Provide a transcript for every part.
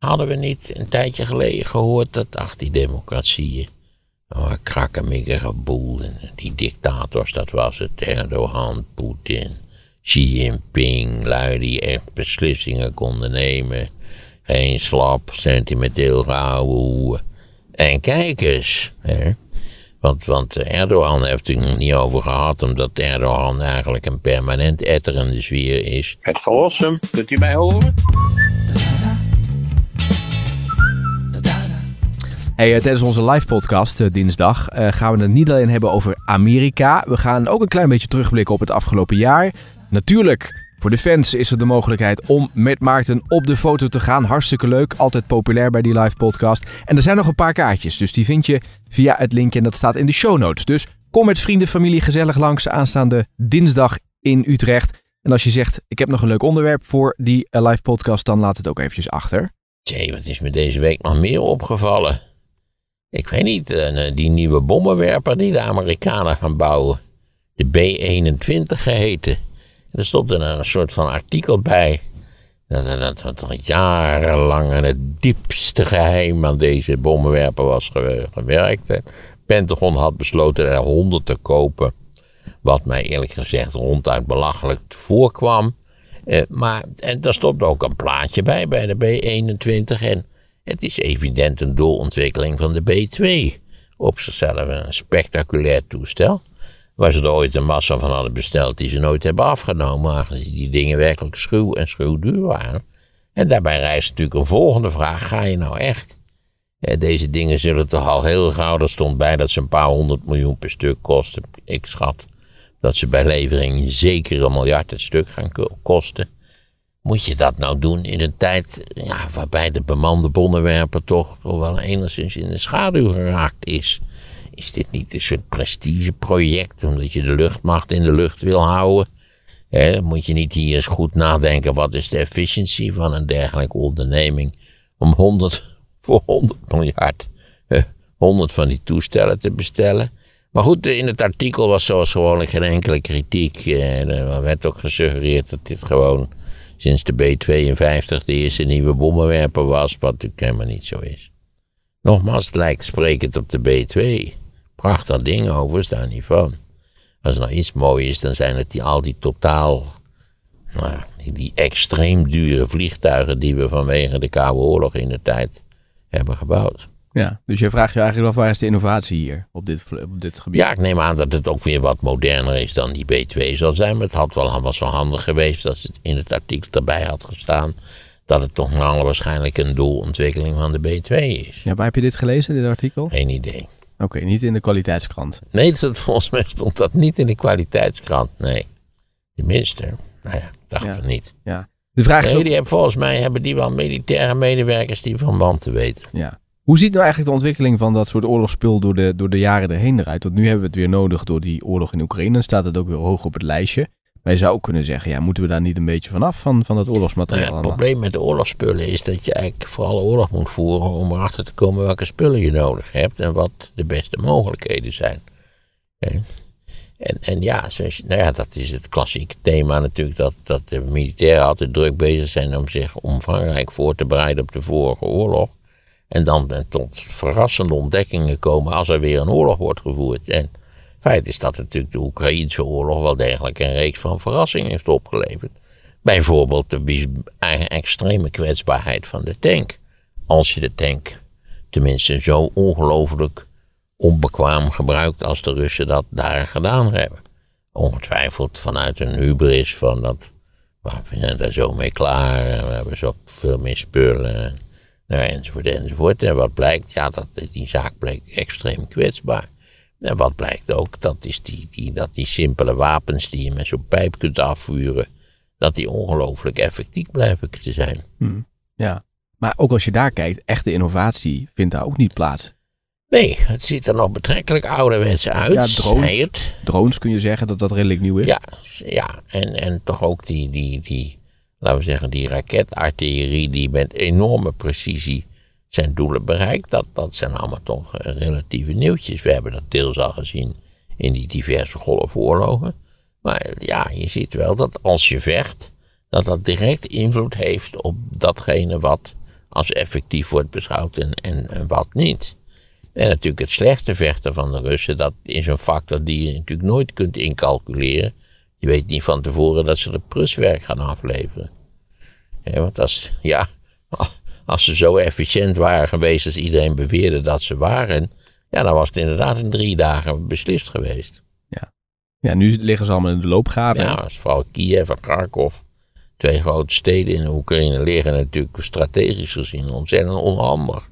hadden we niet een tijdje geleden gehoord dat, ach, die democratieën. Oh, krakkemikkige boel. Die dictators, dat was het. Erdogan, Poetin, Xi Jinping. Lui die echt beslissingen konden nemen. Geen slap, sentimenteel gehouden. En kijk eens. Hè. Want, want Erdogan heeft het niet over gehad, omdat Erdogan eigenlijk een permanent etterende zwier is. Het verlossen, kunt u mij horen? Hey, eh, tijdens onze live podcast eh, dinsdag eh, gaan we het niet alleen hebben over Amerika. We gaan ook een klein beetje terugblikken op het afgelopen jaar. Natuurlijk, voor de fans is er de mogelijkheid om met Maarten op de foto te gaan. Hartstikke leuk, altijd populair bij die live podcast. En er zijn nog een paar kaartjes, dus die vind je via het linkje en dat staat in de show notes. Dus kom met vrienden, familie gezellig langs aanstaande dinsdag in Utrecht. En als je zegt, ik heb nog een leuk onderwerp voor die live podcast, dan laat het ook eventjes achter. Tjee, wat is me deze week nog meer opgevallen? Ik weet niet, eh, die nieuwe bommenwerper die de Amerikanen gaan bouwen. De B-21 geheten. er stond er een soort van artikel bij. Dat, dat, dat al jarenlang aan het diepste geheim aan deze bommenwerper was gewerkt. Pentagon had besloten er 100 te kopen. Wat mij eerlijk gezegd ronduit belachelijk voorkwam. Eh, maar en daar stond ook een plaatje bij, bij de B-21. En het is evident een doorontwikkeling van de B2. Op zichzelf een spectaculair toestel. Waar ze er ooit een massa van hadden besteld die ze nooit hebben afgenomen. Aangezien die dingen werkelijk schuw en schuwduur waren. En daarbij rijst natuurlijk een volgende vraag. Ga je nou echt? deze dingen zullen toch al heel gauw. Er stond bij dat ze een paar honderd miljoen per stuk kosten. Ik schat dat ze bij levering zeker een miljard het stuk gaan kosten. Moet je dat nou doen in een tijd ja, waarbij de bemande bonnenwerper toch wel enigszins in de schaduw geraakt is? Is dit niet een soort prestigeproject omdat je de luchtmacht in de lucht wil houden? moet je niet hier eens goed nadenken wat is de efficiëntie van een dergelijke onderneming om 100 voor 100 miljard 100 van die toestellen te bestellen? Maar goed, in het artikel was zoals gewoonlijk geen enkele kritiek. En er werd ook gesuggereerd dat dit gewoon sinds de B-52 de eerste nieuwe bommenwerper was, wat natuurlijk helemaal niet zo is. Nogmaals, het lijkt sprekend op de B-2. Prachtig ding overigens, daar niet van. Als er nou iets mooi is, dan zijn het die, al die totaal, nou, die, die extreem dure vliegtuigen die we vanwege de Koude Oorlog in de tijd hebben gebouwd. Ja, dus je vraagt je eigenlijk af waar is de innovatie hier op dit, op dit gebied? Ja, ik neem aan dat het ook weer wat moderner is dan die B2 zal zijn. Maar het had wel, was wel handig geweest als het in het artikel erbij had gestaan. Dat het toch alle waarschijnlijk een doelontwikkeling van de B2 is. Ja, waar heb je dit gelezen, dit artikel? Geen idee. Oké, niet in de kwaliteitskrant. Nee, dat, volgens mij stond dat niet in de kwaliteitskrant. Nee. Tenminste, nou ja, dacht ja. van niet. Ja. De vraag nee, die hebben, volgens mij hebben die wel militaire medewerkers die van man te weten. Ja. Hoe ziet nou eigenlijk de ontwikkeling van dat soort oorlogsspul door de, door de jaren erheen eruit? Want nu hebben we het weer nodig door die oorlog in Oekraïne. Dan staat het ook weer hoog op het lijstje. Maar je zou ook kunnen zeggen, ja, moeten we daar niet een beetje vanaf van, van dat oorlogsmateriaal? Ja, het probleem met de oorlogsspullen is dat je eigenlijk vooral oorlog moet voeren om erachter te komen welke spullen je nodig hebt en wat de beste mogelijkheden zijn. En, en, en ja, zoals, nou ja, dat is het klassieke thema natuurlijk, dat, dat de militairen altijd druk bezig zijn om zich omvangrijk voor te bereiden op de vorige oorlog. En dan tot verrassende ontdekkingen komen als er weer een oorlog wordt gevoerd. En feit is dat natuurlijk de Oekraïnse oorlog wel degelijk een reeks van verrassingen heeft opgeleverd. Bijvoorbeeld de extreme kwetsbaarheid van de tank. Als je de tank tenminste zo ongelooflijk onbekwaam gebruikt als de Russen dat daar gedaan hebben. Ongetwijfeld vanuit een hubris van dat, we zijn daar zo mee klaar en we hebben zo veel meer spullen. Nou, enzovoort, enzovoort. En wat blijkt? Ja, dat, die zaak bleek extreem kwetsbaar. En wat blijkt ook? Dat is die, die, dat die simpele wapens die je met zo'n pijp kunt afvuren, dat die ongelooflijk effectief blijven te zijn. Hmm. Ja, maar ook als je daar kijkt, echte innovatie vindt daar ook niet plaats. Nee, het ziet er nog betrekkelijk ouderwets uit. Ja, drones, drones kun je zeggen dat dat redelijk nieuw is. Ja, ja. En, en toch ook die, die, die laten we zeggen, die raketartillerie die met enorme precisie zijn doelen bereikt, dat, dat zijn allemaal toch eh, relatieve nieuwtjes. We hebben dat deels al gezien in die diverse golfoorlogen. Maar ja, je ziet wel dat als je vecht, dat dat direct invloed heeft op datgene wat als effectief wordt beschouwd en, en, en wat niet. En natuurlijk het slechte vechten van de Russen, dat is een factor die je natuurlijk nooit kunt incalculeren. Je weet niet van tevoren dat ze de pruswerk gaan afleveren. Ja, want als, ja, als ze zo efficiënt waren geweest als iedereen beweerde dat ze waren, ja, dan was het inderdaad in drie dagen beslist geweest. Ja, ja nu liggen ze allemaal in de loopgraven. Ja, als vooral Kiev en Kharkov, twee grote steden in Oekraïne, liggen natuurlijk strategisch gezien ontzettend onhandig.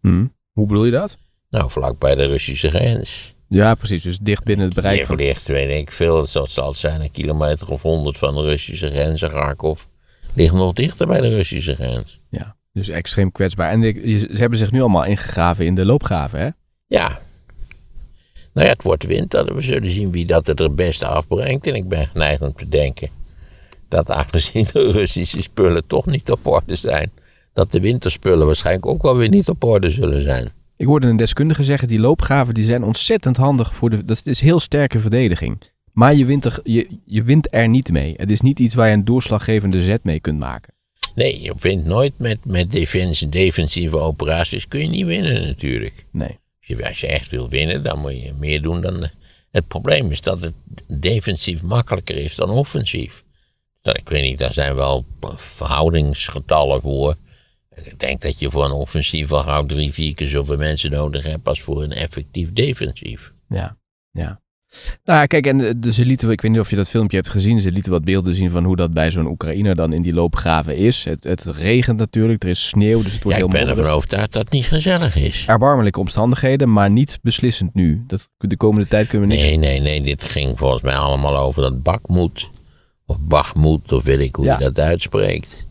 Hmm. Hoe bedoel je dat? Nou, vlak bij de Russische grens. Ja, precies. Dus dicht binnen het bereik. van... ligt, weet ik veel, dat zal het zijn, een kilometer of honderd van de Russische grens. En Kharkov ligt nog dichter bij de Russische grens. Ja, dus extreem kwetsbaar. En ze hebben zich nu allemaal ingegraven in de loopgraven, hè? Ja. Nou ja, het wordt winter. We zullen zien wie dat het er beste afbrengt. En ik ben geneigd om te denken dat aangezien de Russische spullen toch niet op orde zijn, dat de winterspullen waarschijnlijk ook wel weer niet op orde zullen zijn. Ik hoorde een deskundige zeggen, die loopgraven die zijn ontzettend handig voor de... Dat is heel sterke verdediging. Maar je wint, er, je, je wint er niet mee. Het is niet iets waar je een doorslaggevende zet mee kunt maken. Nee, je wint nooit met, met defensieve operaties. Kun je niet winnen natuurlijk. Nee. Als je, als je echt wil winnen, dan moet je meer doen dan... Het probleem is dat het defensief makkelijker is dan offensief. Dat, ik weet niet, daar zijn wel verhoudingsgetallen voor. Ik denk dat je voor een offensief al gauw drie, vier keer zoveel mensen nodig hebt als voor een effectief defensief. Ja, ja. Nou ja, kijk, en dus ze lieten, ik weet niet of je dat filmpje hebt gezien, ze lieten wat beelden zien van hoe dat bij zo'n Oekraïner dan in die loopgraven is. Het, het regent natuurlijk, er is sneeuw, dus het wordt ja, heel ik ben ervan overtuigd dat het niet gezellig is. Erbarmelijke omstandigheden, maar niet beslissend nu. Dat, de komende tijd kunnen we niks... Nee, nee, nee, dit ging volgens mij allemaal over dat bakmoed, of bachmoed, of weet ik hoe je dat uitspreekt.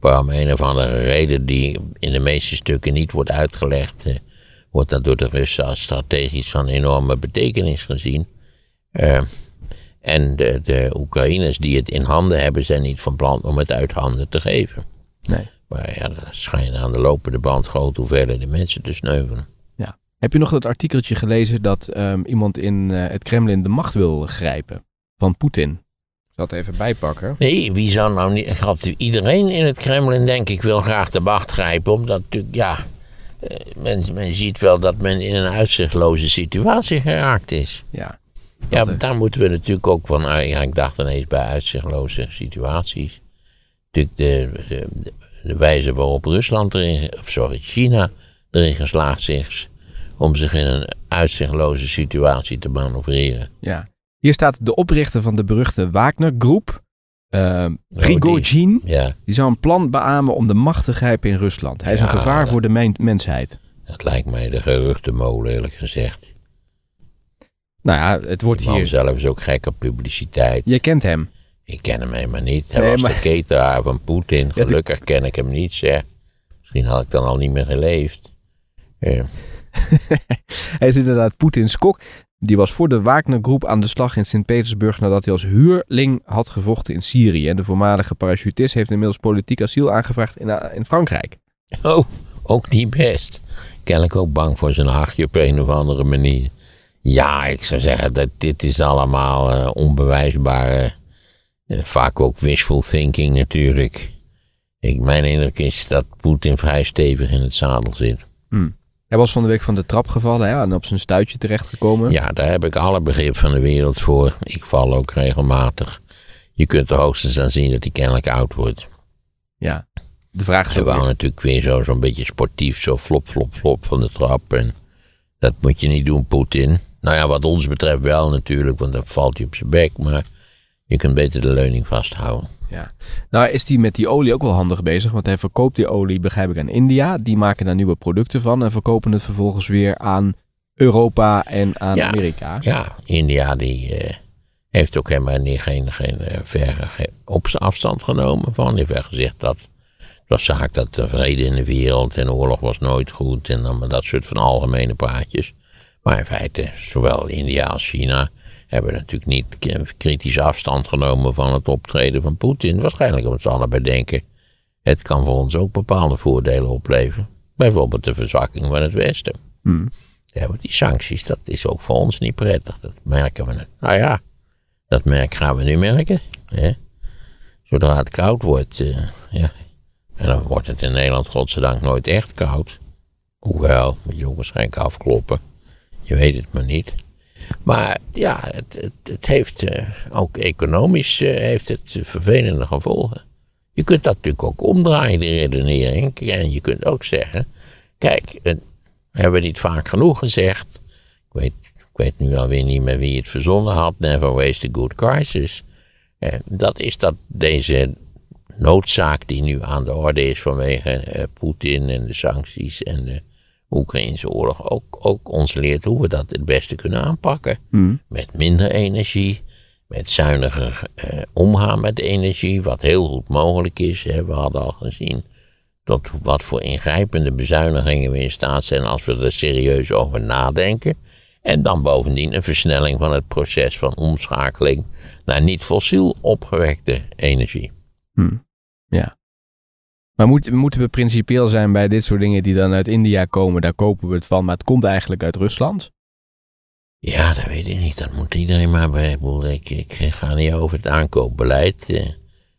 Waarom een of andere reden die in de meeste stukken niet wordt uitgelegd, eh, wordt dat door de Russen als strategisch van enorme betekenis gezien. Uh, en de, de Oekraïners die het in handen hebben, zijn niet van plan om het uit handen te geven. Nee. Maar ja, er schijnen aan de lopende band grote hoeveelheden mensen te sneuvelen. Ja. Heb je nog dat artikeltje gelezen dat um, iemand in uh, het Kremlin de macht wil grijpen? Van Poetin. Het even bijpakken. Nee, wie zou nou niet. Had iedereen in het Kremlin, denk ik, wil graag de macht grijpen. Omdat natuurlijk, ja. Men, men ziet wel dat men in een uitzichtloze situatie geraakt is. Ja. Ja, daar moeten we natuurlijk ook van. Ja, ik dacht ineens bij uitzichtloze situaties. Natuurlijk de, de, de wijze waarop Rusland erin, of sorry, China erin geslaagd is om zich in een uitzichtloze situatie te manoeuvreren. Ja. Hier staat de oprichter van de beruchte Wagner-groep, uh, Prigozhin. ja. Die zou een plan beamen om de macht te grijpen in Rusland. Hij is een gevaar voor de mensheid. Dat lijkt mij de geruchtenmolen, eerlijk gezegd. Nou ja, het wordt hier... zelf is ook gek op publiciteit. Je kent hem. Ik ken hem helemaal niet. Hij Nee, was maar- de cateraar van Poetin. Gelukkig ken ik hem niet, zeg. Misschien had ik dan al niet meer geleefd. Ja. Hij is inderdaad Poetins kok. Die was voor de Wagner-groep aan de slag in Sint-Petersburg nadat hij als huurling had gevochten in Syrië. En de voormalige parachutist heeft inmiddels politiek asiel aangevraagd in, in Frankrijk. Oh, ook niet best. Kennelijk ook bang voor zijn hachje op een of andere manier. Ja, ik zou zeggen dat dit is allemaal eh, onbewijsbare, eh, vaak ook wishful thinking natuurlijk. Ik, mijn indruk is dat Poetin vrij stevig in het zadel zit. Hij was van de week van de trap gevallen ja, en op zijn stuitje terechtgekomen. Ja, daar heb ik alle begrip van de wereld voor. Ik val ook regelmatig. Je kunt er hoogstens aan zien dat hij kennelijk oud wordt. Ja. De vraag is Hij wou natuurlijk weer zo- zo'n beetje sportief, zo flop, flop, flop van de trap. En dat moet je niet doen, Poetin. Nou ja, wat ons betreft wel natuurlijk, want dan valt hij op zijn bek. Maar je kunt beter de leuning vasthouden. Ja. Nou is hij met die olie ook wel handig bezig, want hij verkoopt die olie, begrijp ik, aan India. Die maken daar nieuwe producten van en verkopen het vervolgens weer aan Europa en aan Ja. Amerika. Ja, India die eh, heeft ook helemaal niet, geen, geen eh, verre op zijn afstand genomen van. Die heeft gezegd dat het was zaak dat de vrede in de wereld en oorlog was nooit goed. En dan maar dat soort van algemene praatjes. Maar in feite, zowel India als China hebben natuurlijk niet kritisch afstand genomen van het optreden van Poetin. Waarschijnlijk omdat ze allebei denken, het kan voor ons ook bepaalde voordelen opleveren. Bijvoorbeeld de verzwakking van het Westen. Hmm. Ja, want die sancties, dat is ook voor ons niet prettig. Dat merken we. nu. Nou ja, dat merk gaan we nu merken. Hè? Zodra het koud wordt, eh, ja, En dan wordt het in Nederland godzijdank nooit echt koud. Hoewel, moet je ook waarschijnlijk afkloppen. Je weet het maar niet. Maar ja, het, het, het heeft eh, ook economisch eh, heeft het vervelende gevolgen. Je kunt dat natuurlijk ook omdraaien, die redenering. En je kunt ook zeggen, kijk, het, hebben we niet vaak genoeg gezegd. Ik weet, ik weet nu alweer niet meer wie het verzonnen had. Never waste a good crisis. Eh, dat is dat deze noodzaak die nu aan de orde is vanwege eh, Poetin en de sancties en de Oekraïnse oorlog ook, ook ons leert hoe we dat het beste kunnen aanpakken. Met minder energie, met zuiniger eh, omgaan met energie, wat heel goed mogelijk is. Hè. We hadden al gezien tot wat voor ingrijpende bezuinigingen we in staat zijn als we er serieus over nadenken. En dan bovendien een versnelling van het proces van omschakeling naar niet fossiel opgewekte energie. Ja. Maar moet, moeten we principieel zijn bij dit soort dingen die dan uit India komen? Daar kopen we het van, maar het komt eigenlijk uit Rusland? Ja, dat weet ik niet. Dat moet iedereen maar bij. Ik, ik, ga niet over het aankoopbeleid. eh.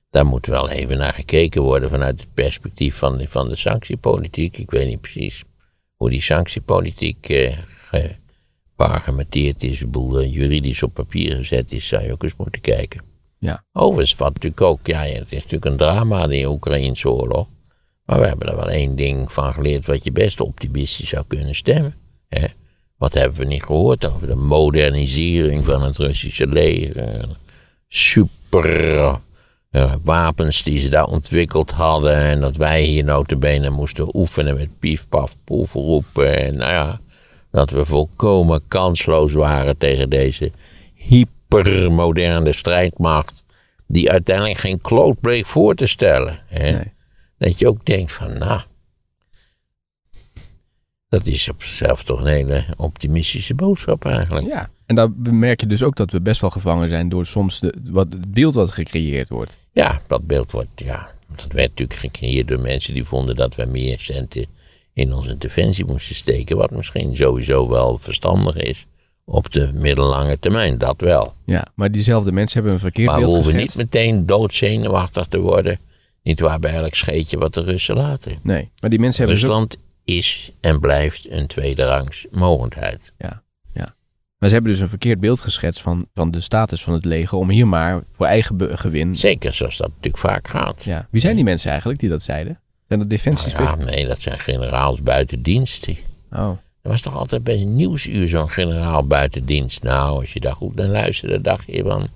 Daar moet wel even naar gekeken worden vanuit het perspectief van de, van de sanctiepolitiek. Ik weet niet precies hoe die sanctiepolitiek eh, is. Ik bedoel, eh, juridisch op papier gezet is, zou je ook eens moeten kijken. Ja. Overigens, wat natuurlijk ook, ja, het is natuurlijk een drama, die Oekraïnse oorlog. Maar we hebben er wel één ding van geleerd wat je best optimistisch zou kunnen stemmen. Wat hebben we niet gehoord over de modernisering van het Russische leger? Super eh, wapens die ze daar ontwikkeld hadden. En dat wij hier notabene moesten oefenen met pief, paf, poef roepen. En nou ja, dat we volkomen kansloos waren tegen deze hypermoderne strijdmacht. Die uiteindelijk geen kloot bleek voor te stellen. Hè? Nee. Dat je ook denkt van, nou, dat is op zichzelf toch een hele optimistische boodschap eigenlijk. Ja. En dan merk je dus ook dat we best wel gevangen zijn door soms de, wat, het beeld wat gecreëerd wordt. Ja, dat beeld wordt, ja, dat werd natuurlijk gecreëerd door mensen die vonden dat we meer centen in onze defensie moesten steken. Wat misschien sowieso wel verstandig is op de middellange termijn, dat wel. Ja, maar diezelfde mensen hebben een verkeerd Maar we beeld hoeven geschetst. niet meteen doodzenuwachtig te worden. Niet waar bij elk scheetje wat de Russen laten. Nee, maar die mensen hebben zo... Rusland is en blijft een tweederangs mogendheid. Ja, ja. Maar ze hebben dus een verkeerd beeld geschetst van, van de status van het leger om hier maar voor eigen gewin... Zeker zoals dat natuurlijk vaak gaat. Ja. Wie zijn die mensen eigenlijk die dat zeiden? Zijn dat defensie Nou ja, nee, dat zijn generaals buiten dienst. Oh, Er was toch altijd bij een nieuwsuur zo'n generaal buiten dienst. Nou, als je daar goed naar luisterde, dacht je van...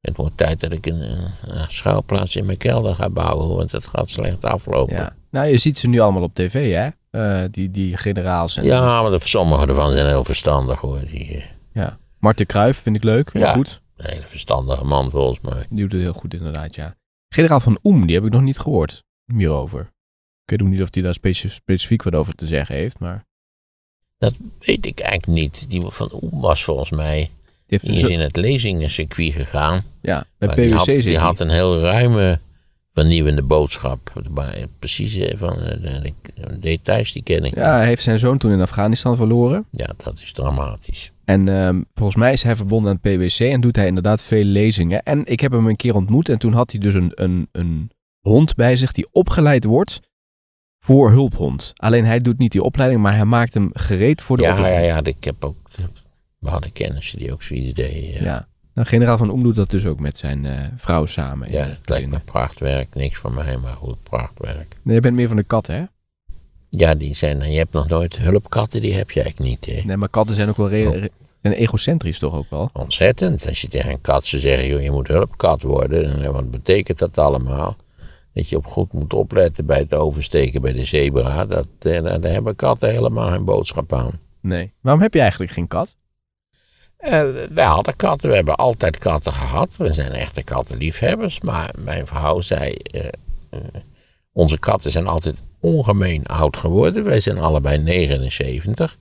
Het wordt tijd dat ik een, een schuilplaats in mijn kelder ga bouwen, want het gaat slecht aflopen. ja. Nou, je ziet ze nu allemaal op tv, hè? Eh, die, die generaals. En, Ja, maar sommige ervan zijn heel verstandig hoor. Die, eh, ja. Marten Kruijf vind ik leuk. Heel Ja. goed. een hele verstandige man volgens mij. Die doet het heel goed inderdaad, ja. Generaal van Oem, die heb ik nog niet gehoord hierover. Ik weet ook niet of hij daar specifiek wat over te zeggen heeft, maar... Dat weet ik eigenlijk niet. Die van Oem was volgens mij Die is in het lezingencircuit gegaan. ja, bij Maar PwC die had, zit die had een heel ruime vernieuwende boodschap. Precies eh, van eh, de, de details die ken ik. Ja, hij heeft zijn zoon toen in Afghanistan verloren. Ja, dat is dramatisch. En ehm, volgens mij is hij verbonden aan het PwC en doet hij inderdaad veel lezingen. En ik heb hem een keer ontmoet en toen had hij dus een, een, een hond bij zich die opgeleid wordt voor hulphond. Alleen hij doet niet die opleiding, maar hij maakt hem gereed voor de Ja, ja, opleiding. ja, ik heb ook. We hadden kennissen die ook zoiets deden. Ja, Ja. Nou, generaal van Oem doet dat dus ook met zijn eh, vrouw samen. ja het lijkt me prachtwerk. Niks voor mij, maar goed, prachtwerk. Nee, je bent meer van de katten, hè? Ja, die zijn. Je hebt nog nooit hulpkatten, die heb je eigenlijk niet. Hè? Nee, maar katten zijn ook wel re- re- zijn egocentrisch toch ook wel? Ontzettend. Als je tegen een kat zou zeggen, joh, je moet hulpkat worden. En wat betekent dat allemaal? Dat je op goed moet opletten bij het oversteken bij de zebra. Dat, eh, daar, daar hebben katten helemaal geen boodschap aan. Nee. Waarom heb je eigenlijk geen kat? Eh, wij hadden katten, we hebben altijd katten gehad. We zijn echte kattenliefhebbers. Maar mijn vrouw zei, eh, onze katten zijn altijd ongemeen oud geworden. Wij zijn allebei 79.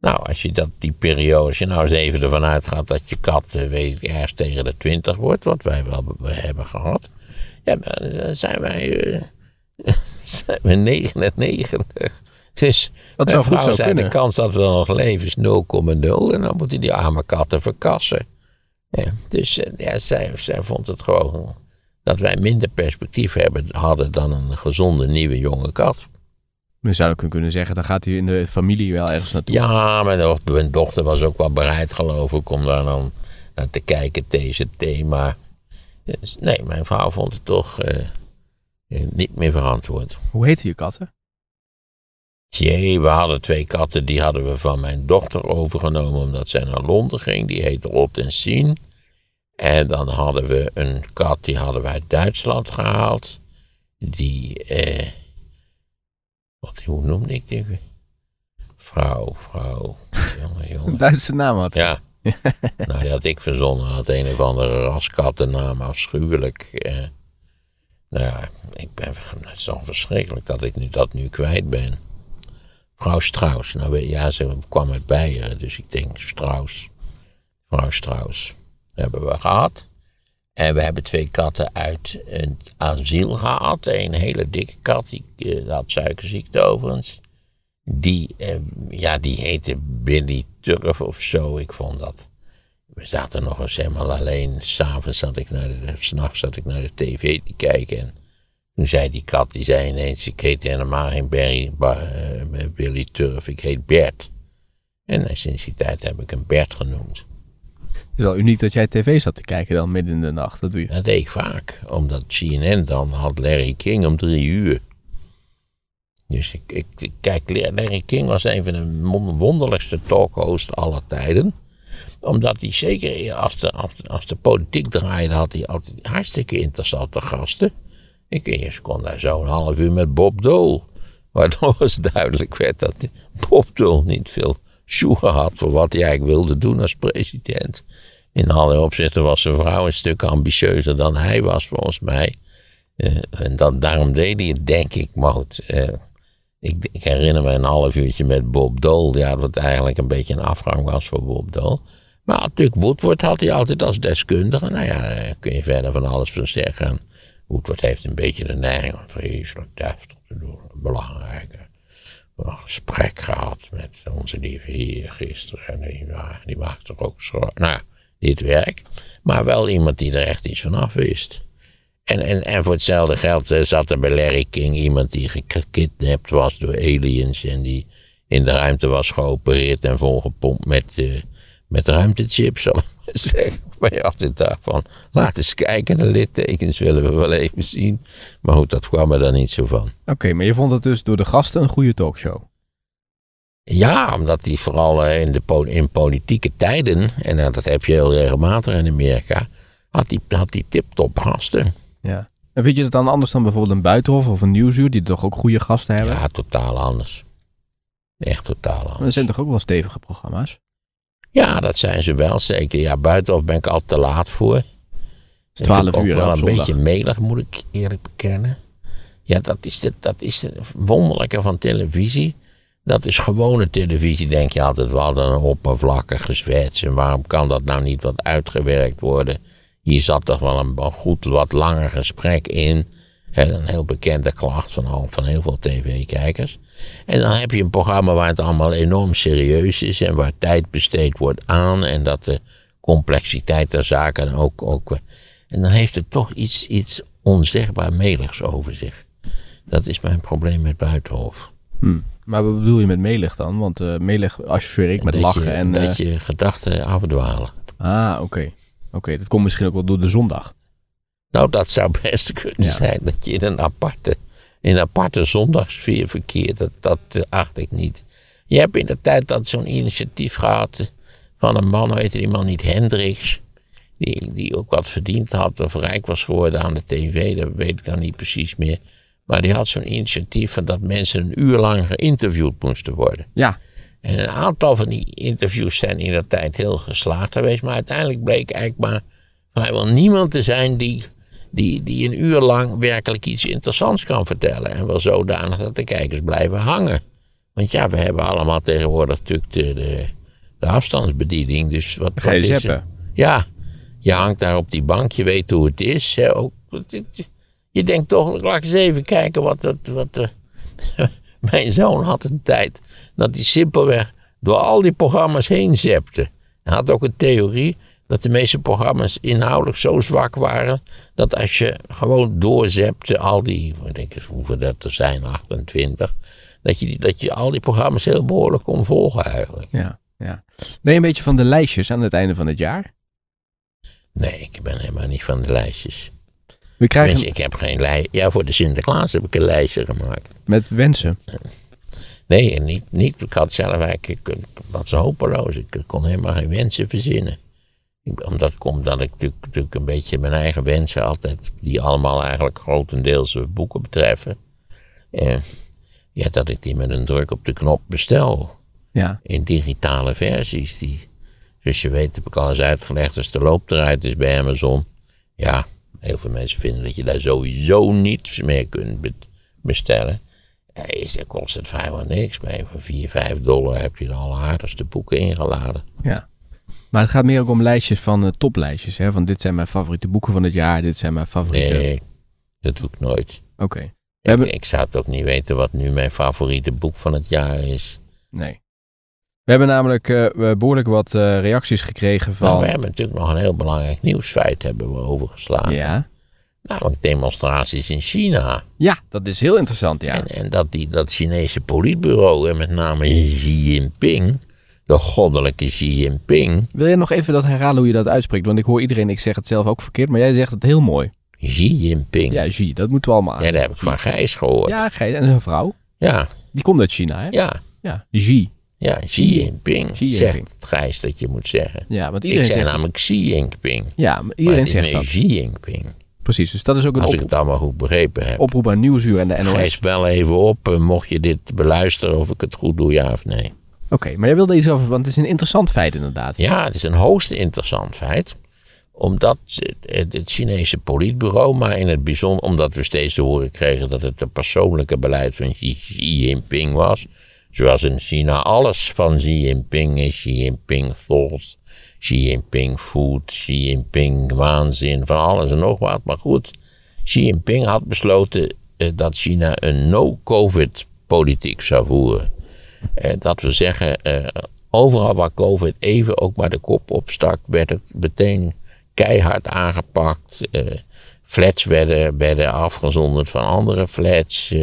Nou, als je dat, die periode, als je nou eens even ervan uitgaat dat je kat weet, ik, ergens tegen de 20 wordt, wat wij wel be- hebben gehad. Ja, dan dan zijn wij, eh, zijn we 99. Dus Dat zou goed zo kunnen. de kans dat we nog leven is 0,0. En dan moeten die arme katten verkassen. Ja, dus eh, ja, zij, zij vond het gewoon dat wij minder perspectief hebben, hadden dan een gezonde nieuwe jonge kat. We zouden kunnen zeggen, dan gaat hij in de familie wel ergens naartoe. Ja, mijn, do- mijn dochter was ook wel bereid, geloof ik, om daar dan naar te kijken, TZT. Maar dus, nee, mijn vrouw vond het toch eh, eh, niet meer verantwoord. Hoe heten je katten? Tjee, we hadden twee katten, die hadden we van mijn dochter overgenomen omdat zij naar Londen ging. Die heette Ot en Sien. En dan hadden we een kat, die hadden we uit Duitsland gehaald. Die, eh, wat, hoe noemde ik die? Vrouw, vrouw, jongen, jongen. Een Duitse naam had. Ja. nou, die had ik verzonnen. Had een of andere raskattennaam, afschuwelijk. Eh. Nou ja, ik ben, het is al verschrikkelijk dat ik nu, dat nu kwijt ben. Vrouw Strauss. Nou, ja, ze kwam uit Beieren, dus ik denk Strauss. Vrouw Strauss hebben we gehad. En we hebben twee katten uit het asiel gehad. Een hele dikke kat, die eh, had suikerziekte overigens. Die, eh, ja, die heette Billy Turf of zo. Ik vond dat. We zaten nog eens helemaal alleen. S'avonds zat ik naar de, s'nachts zat ik naar de tv te kijken. En toen zei die kat, die zei ineens, ik heet helemaal geen Barry, Ba- eh, Billy Turf, ik heet Bert. En eh, sinds die tijd heb ik hem Bert genoemd. Het is wel uniek dat jij tv zat te kijken dan midden in de nacht. Dat doe je. Dat deed ik vaak, omdat CNN dan had Larry King om drie uur. Dus ik, kijk, Larry King was een van de won- wonderlijkste talkhosts aller tijden. Omdat hij zeker als de, de politiek draaide, had hij altijd hartstikke interessante gasten. Ik eerst kon daar zo'n half uur met Bob Dole. Waardoor eens duidelijk werd dat Bob Dole niet veel sjoegen had voor wat hij eigenlijk wilde doen als president. In alle opzichten was zijn vrouw een stuk ambitieuzer dan hij was, volgens mij. Eh, en dat, daarom deed hij het, denk ik, maar eh, ik, ik herinner me een half uurtje met Bob Dole. Ja, wat eigenlijk een beetje een afgang was voor Bob Dole. Maar natuurlijk, Woodward had hij altijd als deskundige. Nou ja, daar kun je verder van alles van zeggen. Woodward heeft een beetje de neiging om vreselijk deftig te doen. Belangrijke een gesprek gehad met onze lieve heer gisteren. En die, die maakte ook zo. Nou dit werk. Maar wel iemand die er echt iets van af wist. En, en, en voor hetzelfde geld eh, zat er bij Larry King iemand die gekidnapt was door aliens. En die in de ruimte was geopereerd en volgepompt met, eh, met ruimtechips. Zal ik maar zeggen. Maar je altijd daarvan. Laat eens kijken, de littekens willen we wel even zien. Maar goed, dat kwam er dan niet zo van. Oké, maar je vond het dus door de gasten een goede talkshow. Ja, omdat die vooral eh, in, de in politieke tijden, en dat heb je heel regelmatig in Amerika, had die, had die tip-top gasten. Ja. En vind je het dan anders dan bijvoorbeeld een Buitenhof of een Nieuwsuur, die toch ook goede gasten hebben? Ja, totaal anders. Echt totaal Maar er anders. zijn toch ook wel stevige programma's? Ja, dat zijn ze wel zeker. Ja, buitenhof ben ik al te laat voor. Het is Dat vind 12 ik ook uur wel een zondag. beetje melig, moet ik eerlijk bekennen. Ja, dat is, het, dat is het wonderlijke van televisie. Dat is gewone televisie, denk je altijd wel, dan een oppervlakkige zwets. En waarom kan dat nou niet wat uitgewerkt worden? Hier zat toch wel een goed wat langer gesprek in. Een heel bekende klacht van, van heel veel tv-kijkers. En dan heb je een programma waar het allemaal enorm serieus is en waar tijd besteed wordt aan en dat de complexiteit der zaken ook. ook en dan heeft het toch iets, iets onzegbaar meligs over zich. Dat is mijn probleem met Buitenhof. Hm. Maar wat bedoel je met melig dan? Want eh melig associeer ik met dat lachen je, en... eh, Dat je gedachten afdwalen. Ah, oké. Oké, dat komt misschien ook wel door de zondag. Nou, dat zou best kunnen Ja. zijn dat je in een aparte, in een aparte zondagssfeer verkeert. Dat, dat eh, acht ik niet. Je hebt in de tijd dat zo'n initiatief gehad eh, van een man, weet je die man niet, Hendricks. Die, die ook wat verdiend had of rijk was geworden aan de tv, dat weet ik dan niet precies meer. Maar die had zo'n initiatief van dat mensen een uur lang geïnterviewd moesten worden. Ja, En een aantal van die interviews zijn in dat tijd heel geslaagd geweest. Maar uiteindelijk bleek eigenlijk maar vrijwel niemand te zijn die, die, die een uur lang werkelijk iets interessants kan vertellen. En wel zodanig dat de kijkers blijven hangen. Want ja, we hebben allemaal tegenwoordig natuurlijk de, de, de afstandsbediening. Dus wat, ga je wat is. Ja, je hangt daar op die bank, je weet hoe het is. Hè, ook, je denkt toch, laat ik eens even kijken wat... dat wat eh, mijn zoon had een tijd dat hij simpelweg door al die programma's heen zepte. Hij had ook een theorie dat de meeste programma's inhoudelijk zo zwak waren. dat als je gewoon doorzepte al die. ik eens hoeveel dat er zijn, 28. Dat je, dat je al die programma's heel behoorlijk kon volgen eigenlijk. Ja, ja. Ben je een beetje van de lijstjes aan het einde van het jaar? Nee, ik ben helemaal niet van de lijstjes. We krijgen Tenminste, ik heb geen lijst. Ja, voor de Sinterklaas heb ik een lijstje gemaakt. met wensen. Nee, niet, niet. Ik had zelf eigenlijk. Ik, ik was hopeloos. Ik kon helemaal geen wensen verzinnen. Ik- Omdat komt dat ik natuurlijk, natuurlijk een beetje mijn eigen wensen altijd. die allemaal eigenlijk grotendeels eh, boeken betreffen. Eh, ja, dat ik die met een druk op de knop bestel. Ja, in digitale versies. Die, zoals je weet heb ik al eens uitgelegd, als de loop eruit is bij Amazon. Ja, heel veel mensen vinden dat je daar sowieso niets meer kunt be- bestellen. Is, dat kost het vrijwel niks. Bij voor 4, 5 dollar heb je de alleraardigste boeken ingeladen. ja. Maar het gaat meer ook om lijstjes van eh, toplijstjes. Hè? Van dit zijn mijn favoriete boeken van het jaar. Dit zijn mijn favoriete... Nee, dat doe ik nooit. Oké. Ik, hebben... ik zou het ook niet weten wat nu mijn favoriete boek van het jaar is. Nee. We hebben namelijk eh, behoorlijk wat eh, reacties gekregen Maar van... we hebben natuurlijk nog een heel belangrijk nieuwsfeit hebben we overgeslagen. Ja. Namelijk demonstraties in China. ja, dat is heel interessant, ja. En, en dat die, dat Chinese politbureau, en met name Xi Jinping, de goddelijke Xi Jinping, Wil je nog even dat herhalen hoe je dat uitspreekt? Want ik hoor iedereen, ik zeg het zelf ook verkeerd, maar jij zegt het heel mooi. Xi Jinping, ja, Ja, Xi, dat moeten we allemaal aan. dat heb ik van Gijs gehoord. Ja, Ja, Gijs, en een vrouw. ja, Die komt uit China, hè? ja, Ja, Xi. Xi Jinping, Xi zegt Jinping. Gijs dat je moet zeggen. Ja, want Ik iedereen zei zegt... namelijk Xi Jinping, Ja, maar maar iedereen is zegt dat. Xi Jinping. Precies, dus dat is ook een Als ik het allemaal goed begrepen heb. oproep aan Nieuwsuur en de NOS. Gijs, bel even op, eh, mocht je dit beluisteren, of ik het goed doe, ja of nee. Oké, maar jij wilde iets over, want het is een interessant feit inderdaad. Ja, het is een hoogst interessant feit. Omdat het Chinese politbureau, maar in het bijzonder omdat we steeds te horen kregen dat het het persoonlijke beleid van Xi Jinping was. Zoals in China alles van Xi Jinping is. Xi Jinping thought, Xi Jinping food, Xi Jinping waanzin, van alles en nog wat. Maar goed, Xi Jinping had besloten eh, dat China een no-covid-politiek zou voeren. Eh, dat we zeggen, eh, overal waar COVID even ook maar de kop opstak, werd het meteen keihard aangepakt. Eh, flats werden, werden afgezonderd van andere flats.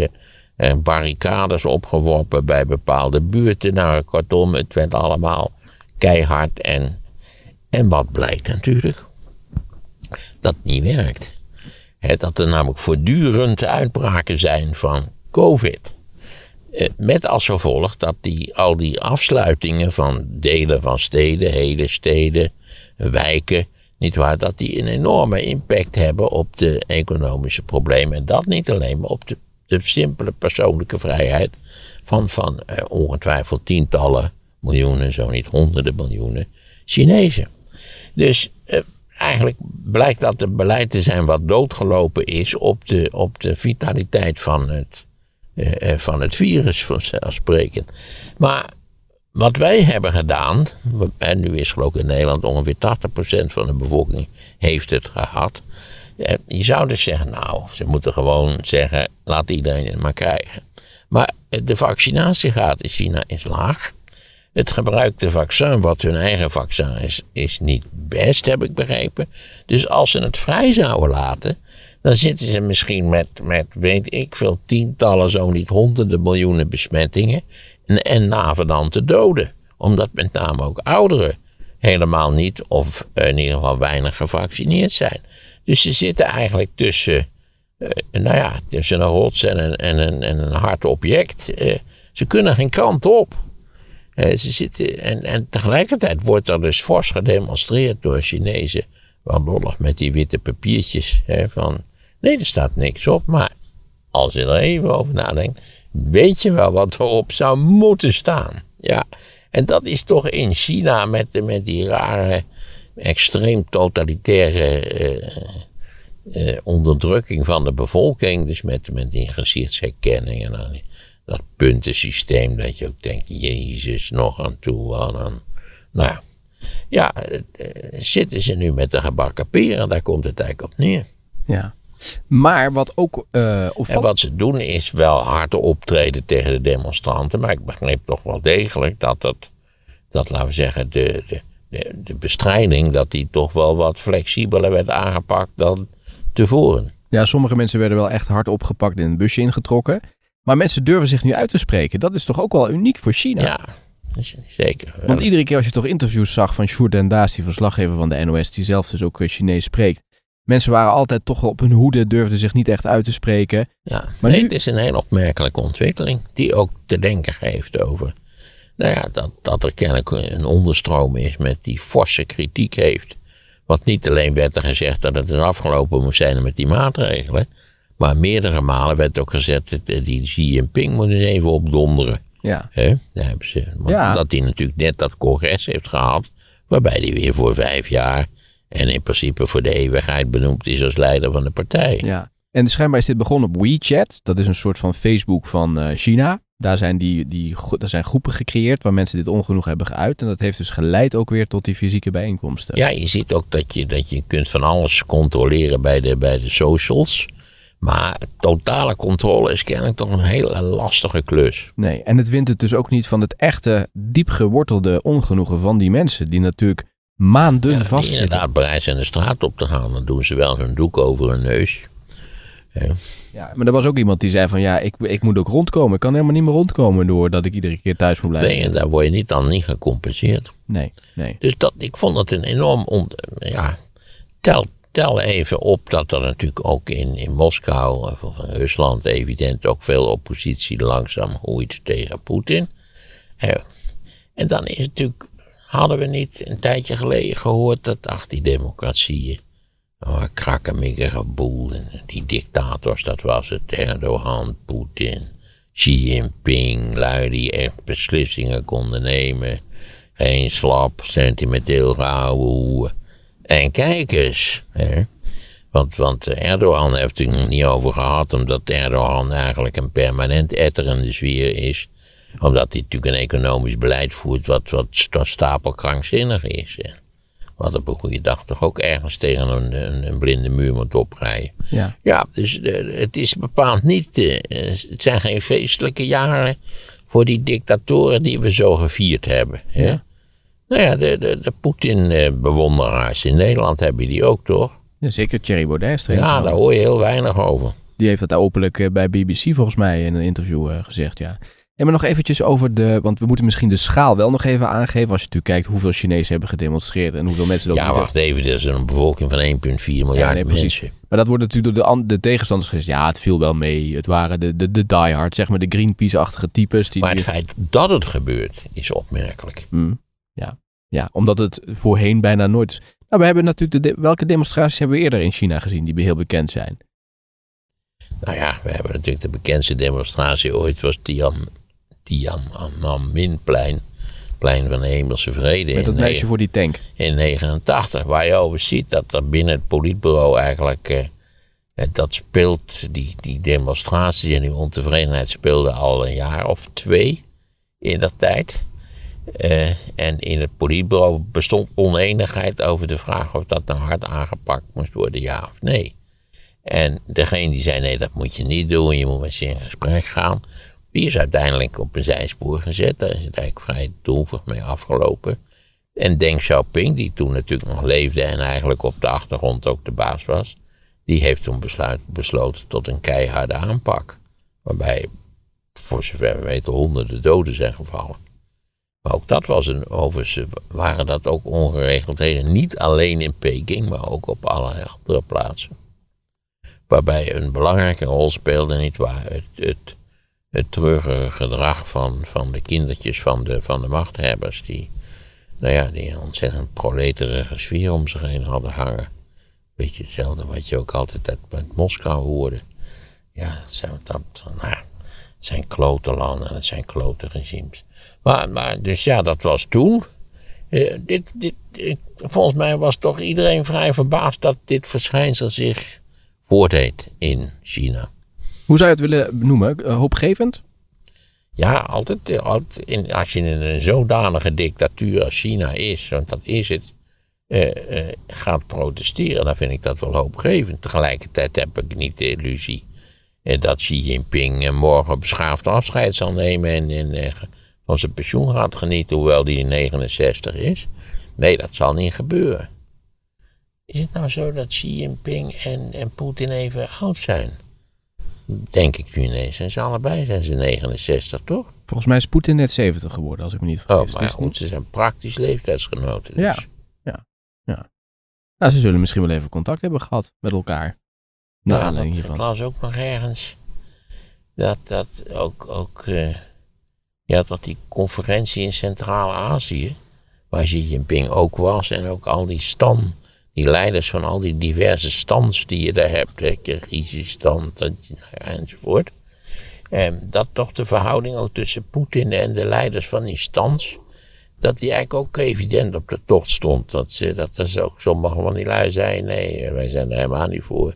Eh, barricades opgeworpen bij bepaalde buurten. Nou, kortom, het werd allemaal keihard. En, en wat blijkt natuurlijk? Dat het niet werkt. Hè, dat er namelijk voortdurend uitbraken zijn van COVID. Eh, Met als gevolg dat die, al die afsluitingen van delen van steden, hele steden, wijken, niet waar, dat die een enorme impact hebben op de economische problemen. En dat niet alleen, maar op de, de simpele persoonlijke vrijheid van, van eh, ongetwijfeld tientallen miljoenen, zo niet honderden miljoenen Chinezen. Dus eh, eigenlijk blijkt dat het beleid te zijn wat doodgelopen is op de, op de vitaliteit van het, eh, van het virus, vanzelfsprekend. Maar wat wij hebben gedaan, en nu is geloof ik in Nederland ongeveer 80% van de bevolking heeft het gehad. Eh, Je zou dus zeggen, nou, ze moeten gewoon zeggen, laat iedereen het maar krijgen. Maar de vaccinatiegraad in China is laag. Het gebruikte vaccin, wat hun eigen vaccin is, is niet best, heb ik begrepen. Dus als ze het vrij zouden laten, dan zitten ze misschien met, met weet ik veel, tientallen, zo niet honderden miljoenen besmettingen. En, en navenante doden. Omdat met name ook ouderen helemaal niet, of in ieder geval weinig gevaccineerd zijn. Dus ze zitten eigenlijk tussen, nou ja, tussen een rots en een, en en een hard object. Eh, ze kunnen geen kant op. Eh, ze zitten, en, en tegelijkertijd wordt er dus fors gedemonstreerd door Chinezen. Wel lollig met die witte papiertjes. Hè, van, nee, er staat niks op. Maar als je er even over nadenkt, weet je wel wat erop zou moeten staan. Ja, en dat is toch in China met, met die rare, extreem totalitaire eh, eh, onderdrukking van de bevolking. Dus met, met die gezichtsherkenning en dan dat puntensysteem dat je ook denkt, Jezus, nog aan toe. Aan. Nou ja, eh, eh, zitten ze nu met de gebakken peren, daar komt het eigenlijk op neer. Ja. Maar wat ook eh En wat ze doen is wel hard optreden tegen de demonstranten. Maar ik begreep toch wel degelijk dat, dat, dat laten we zeggen, de, de, de bestrijding, dat die toch wel wat flexibeler werd aangepakt dan tevoren. Ja, sommige mensen werden wel echt hard opgepakt en in een busje ingetrokken. Maar mensen durven zich nu uit te spreken. Dat is toch ook wel uniek voor China? Ja, zeker. Want iedere keer als je toch interviews zag van Sjoerd Daas, die verslaggever van de NOS, die zelf dus ook Chinees spreekt. Mensen waren altijd toch wel op hun hoede, durfden zich niet echt uit te spreken. Ja, maar nee, het is een heel opmerkelijke ontwikkeling die ook te denken geeft over nou ja, dat, dat er kennelijk een onderstroom is met die forse kritiek heeft. Wat niet alleen werd er gezegd dat het een afgelopen moest zijn met die maatregelen. Maar meerdere malen werd ook gezegd dat eh, die Xi Jinping moet eens even opdonderen. Ja. He? Daar hebben ze, ja. Dat hij natuurlijk net dat congres heeft gehad. Waarbij hij weer voor vijf jaar en in principe voor de eeuwigheid benoemd is als leider van de partij. Ja. En schijnbaar is dit begonnen op WeChat. Dat is een soort van Facebook van uh, China. Daar zijn, die, die, daar zijn groepen gecreëerd waar mensen dit ongenoeg hebben geuit. En dat heeft dus geleid ook weer tot die fysieke bijeenkomsten. Ja, je ziet ook dat je, dat je kunt van alles controleren bij de, bij de socials. Maar totale controle is kennelijk toch een hele lastige klus. Nee, en het wint het dus ook niet van het echte, diep gewortelde ongenoegen van die mensen. Die natuurlijk maanden ja, vastzitten. inderdaad bereid zijn de straat op te gaan. Dan doen ze wel hun doek over hun neus. Ja. ja. maar er was ook iemand die zei van ja, ik, ik moet ook rondkomen. Ik kan helemaal niet meer rondkomen doordat ik iedere keer thuis moet blijven. Nee, en daar word je niet dan niet gecompenseerd. Nee, nee. Dus dat, ik vond het een enorm, on, ja, tel, tel even op dat er natuurlijk ook in, in Moskou of in Rusland evident ook veel oppositie langzaam groeit tegen Poetin. En dan is het natuurlijk, hadden we niet een tijdje geleden gehoord dat ach die democratieën Oh, krakkemikkige boel. Die dictators, dat was het. Erdogan, Poetin, Xi Jinping. Lui die echt beslissingen konden nemen. Geen slap, sentimenteel gehouden. En kijk eens. Hè. Want, want Erdogan heeft het niet over gehad, omdat Erdogan eigenlijk een permanent etterende sfeer is. Omdat hij natuurlijk een economisch beleid voert wat, wat stapelkrankzinnig is. Wat op een goede dag toch ook ergens tegen een, een, een blinde muur moet oprijden. Ja, ja dus uh, het is bepaald niet, uh, het zijn geen feestelijke jaren voor die dictatoren die we zo gevierd hebben. Ja. Nou ja, de, de, de Poetin-bewonderaars in Nederland heb je die ook toch? Ja, zeker Thierry Baudet. Ja, daar hoor je heel weinig over. Die heeft dat openlijk bij BBC volgens mij in een interview gezegd, ja. En maar nog eventjes over de, want we moeten misschien de schaal wel nog even aangeven. Als je natuurlijk kijkt hoeveel Chinezen hebben gedemonstreerd en hoeveel mensen er ook Ja, wacht even, er is een bevolking van 1,4 miljard ja, nee, mensen. Maar dat wordt natuurlijk door de, de tegenstanders gezegd. Ja, het viel wel mee. Het waren de, de, de diehard, zeg maar de Greenpeace-achtige types. Die maar het feit dat het gebeurt is opmerkelijk. Hmm, ja. ja, omdat het voorheen bijna nooit is. Nou, we hebben natuurlijk de, welke demonstraties hebben we eerder in China gezien die heel bekend zijn? Nou ja, we hebben natuurlijk de bekendste demonstratie ooit was Tian Tiananmenplein. Plein van de Hemelse Vrede. Met dat meisje voor die tank. In 89. Waar je over ziet dat er binnen het politbureau eigenlijk. Eh, eh, dat speelt, die, die demonstraties en die ontevredenheid speelde al een jaar of twee in dat tijd. Uh, en in het politbureau bestond oneenigheid over de vraag of dat nou hard aangepakt moest worden, ja of nee. En degene die zei: nee, dat moet je niet doen, je moet met ze in gesprek gaan. Die is uiteindelijk op een zijspoor gezet. Daar is het eigenlijk vrij droevig mee afgelopen. En Deng Xiaoping, die toen natuurlijk nog leefde en eigenlijk op de achtergrond ook de baas was, die heeft toen besluit, besloten tot een keiharde aanpak. Waarbij, voor zover we weten, honderden doden zijn gevallen. Maar ook dat was een, overigens waren dat ook ongeregeldheden. Niet alleen in Peking, maar ook op allerlei andere plaatsen. Waarbij een belangrijke rol speelde, niet waar, het, het het treurige gedrag van, van de kindertjes van de, van de machthebbers. Die, nou ja, die een ontzettend proleterige sfeer om zich heen hadden hangen. Beetje hetzelfde wat je ook altijd uit, Moskou hoorde. Ja, zijn, dat, nou, het zijn klote landen, het zijn klote regimes. Maar, maar dus ja, dat was toen. Eh, dit, dit, volgens mij was toch iedereen vrij verbaasd dat dit verschijnsel zich voordeed in China. Hoe zou je het willen noemen? Uh, hoopgevend? Ja, altijd, altijd in, als je in een zodanige dictatuur als China is, want dat is het, uh, uh, gaat protesteren, dan vind ik dat wel hoopgevend. Tegelijkertijd heb ik niet de illusie dat Xi Jinping morgen beschaafd afscheid zal nemen en, en van zijn pensioen gaat genieten, hoewel die 69 is. Nee, dat zal niet gebeuren. Is het nou zo dat Xi Jinping en, en Poetin even oud zijn? Denk ik nu ineens. Zijn ze allebei zijn ze 69, toch? Volgens mij is Poetin net 70 geworden, als ik me niet Oh, vergis. maar Is het goed, niet? ze zijn praktisch leeftijdsgenoten. Dus. Ja. Nou, ze zullen misschien wel even contact hebben gehad met elkaar. Naar Nou, aanleiding dat hiervan. las ook nog ergens. Dat, dat ook, ook eh, ja, dat die conferentie in Centraal-Azië, waar Xi Jinping ook was, en ook al die stam, die leiders van al die diverse stands die je daar hebt, hè, Kyrgyzstan en- enzovoort, eh, dat toch de verhouding ook tussen Poetin en de leiders van die stands, dat die eigenlijk ook evident op de tocht stond. Dat, ze, dat er ook sommige van die lui zeiden, nee, wij zijn er helemaal niet voor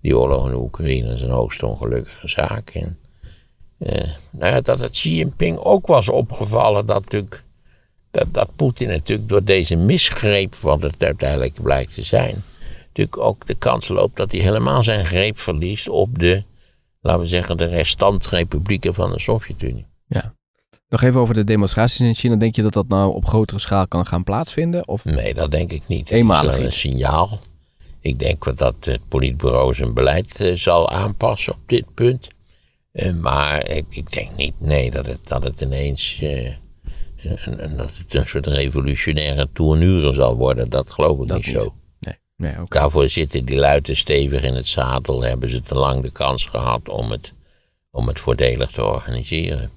die oorlog in de Oekraïne is een hoogst ongelukkige zaak. En, eh, nou ja, dat het Xi Jinping ook was opgevallen dat, natuurlijk, dat, dat Poetin natuurlijk door deze misgreep, wat het uiteindelijk blijkt te zijn, natuurlijk ook de kans loopt dat hij helemaal zijn greep verliest op de, laten we zeggen, de restantrepublieken van de Sovjet-Unie. Ja. Nog even over de demonstraties in China. Denk je dat dat nou op grotere schaal kan gaan plaatsvinden? Of Nee, dat denk ik niet. Eenmalig is wel een signaal. Ik denk dat het politbureau zijn beleid eh, zal aanpassen op dit punt. Eh, maar ik, ik denk niet, nee, dat het, dat het ineens eh, een, een- dat het een soort revolutionaire tournure zal worden. Dat geloof ik Dat niet niet. zo. nee, nee. Daarvoor zitten die luiten stevig in het zadel. Hebben ze te lang de kans gehad om het, om het voordelig te organiseren.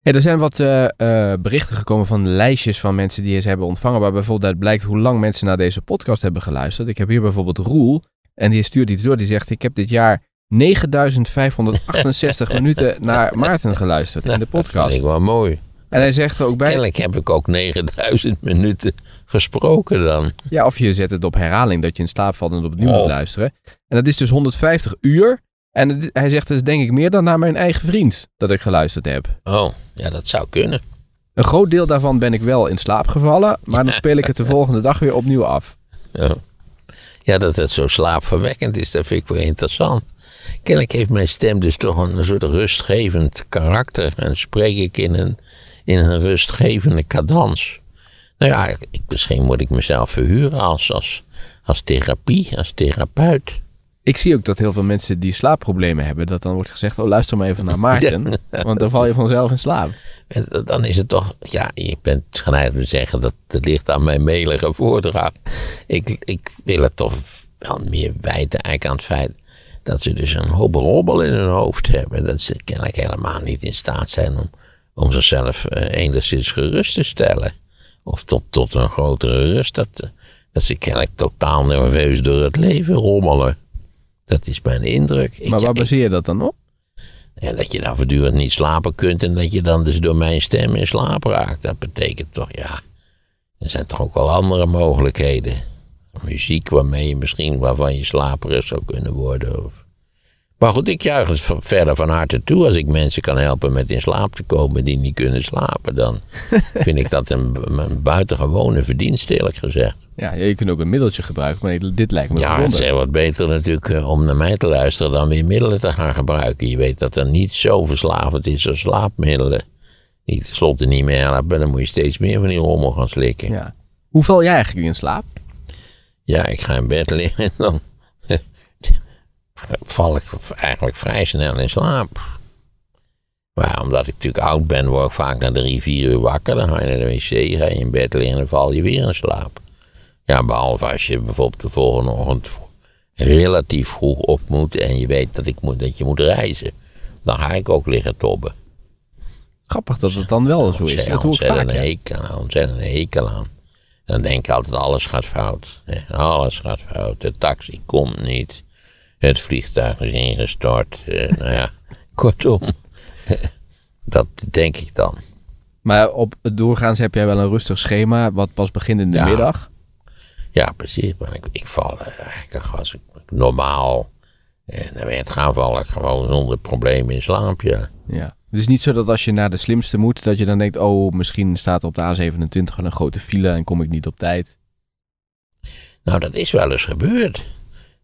Hey, er zijn wat eh, eh, berichten gekomen van lijstjes van mensen die ze hebben ontvangen. Waar bijvoorbeeld uit blijkt hoe lang mensen naar deze podcast hebben geluisterd. Ik heb hier bijvoorbeeld Roel. En die stuurt iets door. Die zegt: Ik heb dit jaar 9568 minuten naar Maarten geluisterd in de Dat vind podcast. ik wel mooi. En hij zegt er ook bij: Kennelijk heb ik ook 9000 minuten gesproken dan. Ja, of je zet het op herhaling dat je in slaap valt en opnieuw Oh. moet luisteren. En dat is dus 150 uur. En het- hij zegt dus denk ik meer dan naar mijn eigen vriend dat ik geluisterd heb. Oh, ja, dat zou kunnen. Een groot deel daarvan ben ik wel in slaap gevallen, maar dan speel ik het de volgende dag weer opnieuw af. Ja. ja, dat het zo slaapverwekkend is, dat vind ik wel interessant. Kennelijk heeft mijn stem dus toch een soort rustgevend karakter. En spreek ik in een, in een rustgevende cadans. Nou ja, ik, ik- misschien moet ik mezelf verhuren als, als, als therapie, als therapeut. Ik zie ook dat heel veel mensen die slaapproblemen hebben, dat dan wordt gezegd, oh luister maar even naar Maarten, want dan val je vanzelf in slaap. Dan is het toch, ja, je bent geneigd om te zeggen dat het ligt aan mijn melige voordracht. Ik, ik wil het toch wel meer wijten eigenlijk aan het feit dat ze dus een hoop robbel in hun hoofd hebben. Dat ze kennelijk helemaal niet in staat zijn om, om zichzelf eh, enigszins gerust te stellen. Of tot, tot een grotere rust. Dat, eh, dat ze kennelijk totaal nerveus door het leven rommelen. Dat is mijn indruk. Ik- Maar waar baseer je dat dan op? en dat je dan voortdurend niet slapen kunt en dat je dan dus door mijn stem in slaap raakt. Dat betekent toch, ja, er zijn toch ook wel andere mogelijkheden. Muziek waarmee je misschien, waarvan je slaperig zou kunnen worden. Of... Maar goed, ik juich het verder van harte toe. Als ik mensen kan helpen met in slaap te komen die niet kunnen slapen, dan vind ik dat een, een buitengewone verdienste, eerlijk gezegd. Ja, je kunt ook een middeltje gebruiken, maar dit lijkt me Ja, het is wat beter natuurlijk eh, om naar mij te luisteren dan weer middelen te gaan gebruiken. Je weet dat er niet zo verslavend is als slaapmiddelen. Die tenslotte niet meer helpen, dan moet je steeds meer van die rommel gaan slikken. Ja, Ja. Hoe val jij eigenlijk in slaap? ik ga in bed liggen en dan val ik eigenlijk vrij snel in slaap. Maar omdat ik natuurlijk oud ben, word ik vaak na drie, vier uur wakker. Dan ga je naar de wc, ga je in bed liggen en val je weer in slaap. Ja, behalve als je bijvoorbeeld de volgende ochtend relatief vroeg op moet en je weet dat, ik moet, dat je moet reizen. Dan ga ik ook liggen tobben. Grappig dat het dan wel zo is. Dat hoor ik vaak. ja. hekel aan, ontzettend hekel aan. Dan denk ik altijd, alles gaat fout. Alles gaat fout. De taxi komt niet. Het vliegtuig is ingestort. eh, nou ja, kortom. Dat denk ik dan. Maar op het doorgaans heb jij wel een rustig schema, wat pas begint in de Ja. middag. Ja, precies. Maar ik, ik val eh, eigenlijk als ik normaal. En dan ben het gaan val ik gewoon zonder probleem in slaap. Ja. Het is niet zo dat als je naar de slimste moet, dat je dan denkt, oh, misschien staat op de A27 wel een grote file en kom ik niet op tijd. Nou, dat is wel eens gebeurd.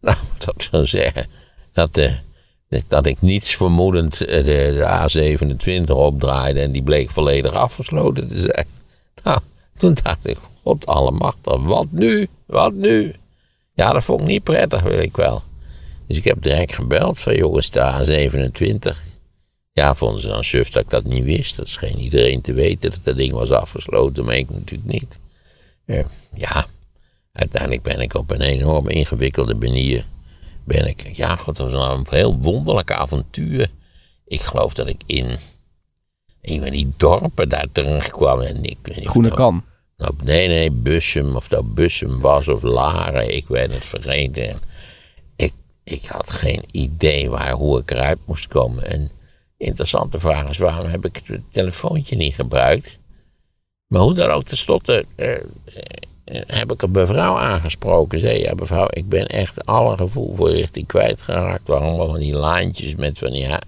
Nou, dat wil zeggen dat, eh, dat- dat ik niets vermoedend eh, de, de A27 opdraaide en die bleek volledig afgesloten te zijn. Nou, Toen dacht ik, god allemachtig, wat nu? Wat nu? Ja, dat vond ik niet prettig, wil ik wel. Dus ik heb direct gebeld van jongens, de A27. Ja, vonden ze dan suf dat ik dat niet wist. Dat scheen iedereen te weten dat dat ding was afgesloten, maar ik natuurlijk niet. Eh, ja, uiteindelijk ben ik op een enorm ingewikkelde manier. Ben ik, ja, god, dat was een heel wonderlijk avontuur. Ik geloof dat ik in een van die dorpen daar terecht kwam. En ik weet niet Groene kan. nou, nee, nee, Bussum, of dat Bussum was of Laren, ik ben het vergeten. Ik, ik had geen idee waar, hoe ik eruit moest komen. En interessante vraag is, waarom heb ik het telefoontje niet gebruikt? Maar hoe dan ook, tenslotte eh, heb ik een mevrouw aangesproken. Zei, ja mevrouw, ik ben echt alle gevoel voor richting kwijtgeraakt. Allemaal van die laantjes met van. Ja.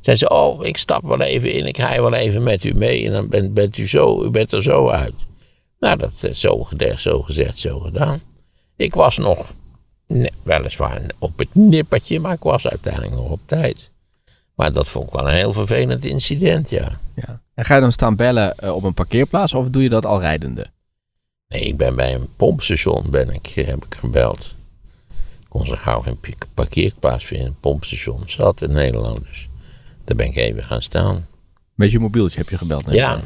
Zei ze, oh, ik stap wel even in, ik rij wel even met u mee. En dan bent, bent u zo, u bent er zo uit. Nou, dat is zo, gezegd, zo gezegd, zo gedaan. Ik was nog, ne- weliswaar op het nippertje, maar ik was uiteindelijk nog op tijd. Maar dat vond ik wel een heel vervelend incident, ja. Ja. En ga je dan staan bellen eh, op een parkeerplaats of doe je dat al rijdende? Nee, ik ben bij een pompstation, ben ik, heb ik gebeld. Ik kon zo gauw geen pi- parkeerplaats vinden. Een pompstation zat in Nederland, dus daar ben ik even gaan staan. Met je mobieltje heb je gebeld. Ja,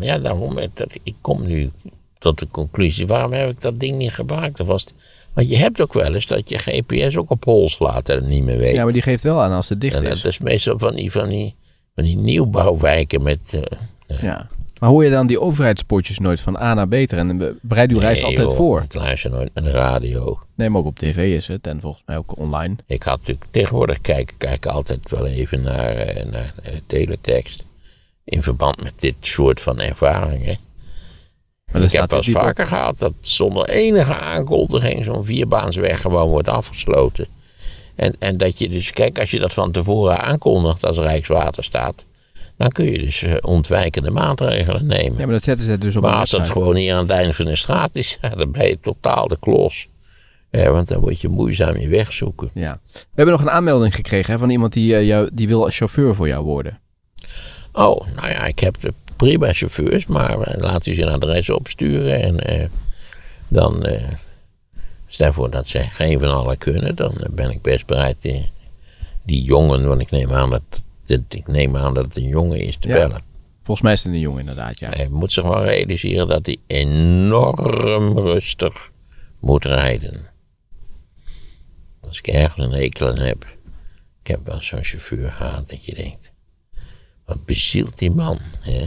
ja daarom. Dat, ik kom nu tot de conclusie. Waarom heb ik dat ding niet gebruikt? Dat was het- want je hebt ook wel eens dat je GPS ook op hol slaat en het niet meer weet. ja, maar die geeft wel aan als het dicht en is. dat is meestal van die, van die, van die nieuwbouwwijken met... eh, Ja. Maar hoor je dan die overheidspotjes nooit van A naar beter? En bereid uw reis nee, altijd joh, voor. Ik luister nooit naar de radio. Nee, maar ook op tv is het. En volgens mij ook online. Ik had natuurlijk tegenwoordig kijken, kijken altijd wel even naar, eh, naar eh, teletext. In verband met dit soort van ervaringen. Maar Ik heb wel eens vaker gehad dat zonder enige aankondiging zo'n vierbaansweg gewoon wordt afgesloten. En, en dat je dus, kijk, als je dat van tevoren aankondigt als Rijkswaterstaat, dan kun je dus eh, ontwijkende maatregelen nemen. Ja, maar dat zetten ze dus op maar als dat gewoon hier aan het einde van de straat is, dan ben je totaal de klos. Ja, want dan word je moeizaam je weg zoeken. Ja. We hebben nog een aanmelding gekregen hè, van iemand die, eh, jou, die wil als chauffeur voor jou worden. Oh, nou ja, ik heb prima chauffeurs, maar eh, laat u zijn adres opsturen. En dan, stel voor dat ze geen van allen kunnen, dan ben ik best bereid die jongen, want ik neem aan dat, dat, ik neem aan dat het een jongen is, te Ja. bellen. Volgens mij is het een jongen inderdaad, ja. Hij moet zich wel realiseren dat hij enorm rustig moet rijden. Als ik ergens een hekel aan heb, ik heb wel zo'n chauffeur gehad dat je denkt, wat bezielt die man? Hè?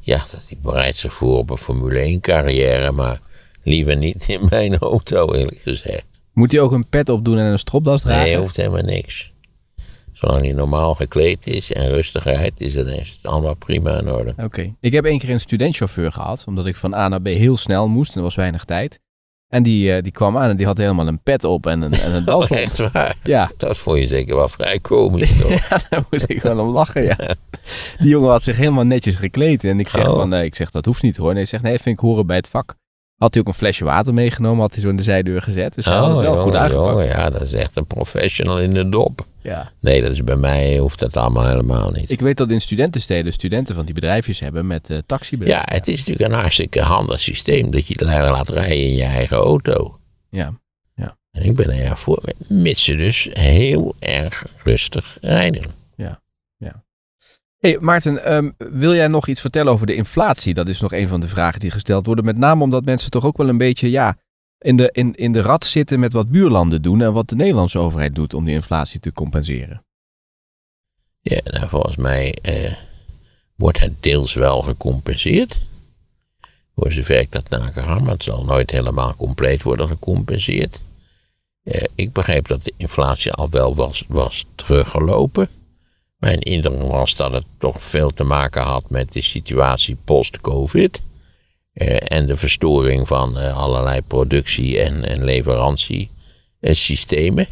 Ja, dat hij bereidt zich voor op een Formule 1 carrière, maar liever niet in mijn auto eerlijk gezegd. Moet hij ook een pet opdoen en een stropdas dragen? Nee, hoeft helemaal niks. Zolang hij normaal gekleed is en rustig rijdt, is het, is het allemaal prima in orde. Oké. Ik heb één keer een studentchauffeur gehad, omdat ik van A naar B heel snel moest en er was weinig tijd. En die, eh, die kwam aan en die had helemaal een pet op en een, en een das Oh, echt waar? Ja, Dat vond je zeker wel vrij komisch, toch? ja, daar moest ik wel om lachen, ja. Die jongen had zich helemaal netjes gekleed. En ik zeg Oh. van, nee, ik zeg, dat hoeft niet hoor. Nee, hij zegt, nee, vind ik horen bij het vak. Had hij ook een flesje water meegenomen, had hij zo in de zijdeur gezet. Dus hij had het wel goed Oh, aangepakt. jongen, ja, dat is echt een professional in de dop. Ja. Nee, dat is bij mij hoeft dat allemaal helemaal niet. Ik weet dat in studentensteden studenten van die bedrijfjes hebben met eh taxibedrijven. ja, het is natuurlijk een hartstikke handig systeem dat je laat rijden in je eigen auto. Ja. En ik ben er ja voor, mits ze dus heel erg rustig rijden. Hey Maarten, ehm, wil jij nog iets vertellen over de inflatie? Dat is nog een van de vragen die gesteld worden. Met name omdat mensen toch ook wel een beetje ja, in, de, in, in de rat zitten met wat buurlanden doen en wat de Nederlandse overheid doet om die inflatie te compenseren. Ja, nou, volgens mij eh, wordt het deels wel gecompenseerd. Voor zover ik dat na kan gaan, maar het zal nooit helemaal compleet worden gecompenseerd. Eh, ik begreep dat de inflatie al wel was, was teruggelopen. Mijn indruk was dat het toch veel te maken had met de situatie post-COVID. Eh, en de verstoring van eh, allerlei productie- en, en leverantiesystemen.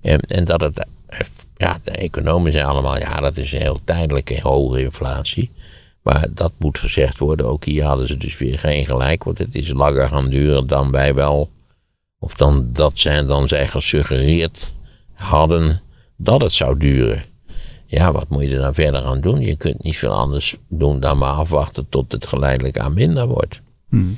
En, en dat het, eh, ja, de economen zijn allemaal, ja, dat is een heel tijdelijke hoge inflatie. Maar dat moet gezegd worden, ook hier hadden ze dus weer geen gelijk, want het is langer gaan duren dan wij wel, of dan dat zij, dan zij gesuggereerd hadden dat het zou duren. Ja, wat moet je er dan verder aan doen? Je kunt niet veel anders doen dan maar afwachten tot het geleidelijk aan minder wordt. Hmm.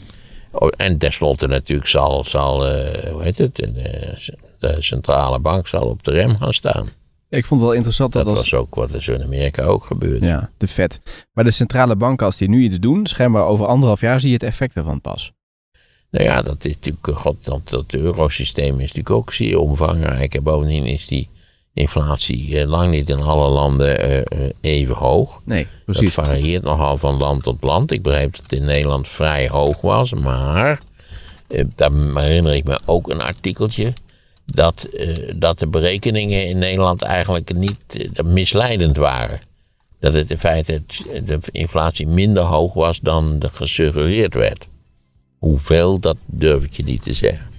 Oh, en tenslotte natuurlijk zal, zal eh, hoe heet het, de, de centrale bank zal op de rem gaan staan. Ik vond het wel interessant dat Dat als... was ook wat er zo in Amerika ook gebeurt. Ja, de vet. Maar de centrale banken, als die nu iets doen, schijnbaar over anderhalf jaar zie je het effect ervan pas. Nou ja, dat is natuurlijk, eh, god, dat, dat eurosysteem is natuurlijk ook zeer omvangrijk. En bovendien is die inflatie eh, lang niet in alle landen eh, eh, even hoog. Nee, Dat precies. varieert nogal van land tot land. Ik begreep dat het in Nederland vrij hoog was, maar daar herinner ik me ook een artikeltje. Dat, eh, dat de berekeningen in Nederland eigenlijk niet misleidend waren. Dat het in feite het, de inflatie minder hoog was dan er gesuggereerd werd. Hoeveel, dat durf ik je niet te zeggen.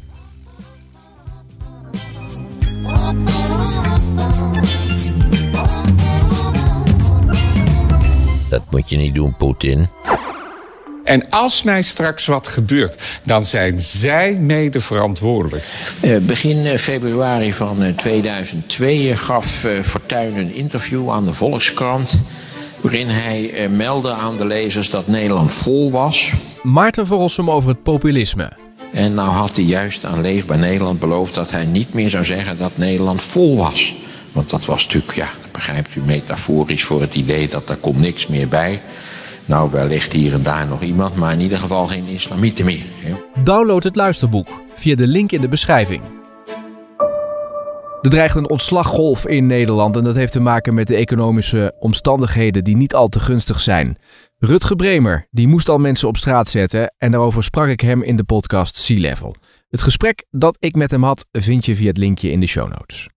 Dat moet je niet doen, Poetin. En als mij straks wat gebeurt, dan zijn zij mede verantwoordelijk. Eh, begin eh, februari van eh, 2002 gaf eh, Fortuyn een interview aan de Volkskrant. waarin hij meldde aan de lezers dat Nederland vol was. Maarten Verrossum over het populisme. En nou had hij juist aan Leefbaar Nederland beloofd dat hij niet meer zou zeggen dat Nederland vol was. Want dat was natuurlijk, ja, begrijpt u, metaforisch voor het idee dat er komt niks meer bij. Nou, wellicht hier en daar nog iemand, maar in ieder geval geen islamieten meer. Download het luisterboek via de link in de beschrijving. Er dreigt een ontslaggolf in Nederland en dat heeft te maken met de economische omstandigheden die niet al te gunstig zijn. Rutger Bremer, die moest al mensen op straat zetten en daarover sprak ik hem in de podcast Sea Level. Het gesprek dat ik met hem had vind je via het linkje in de show notes.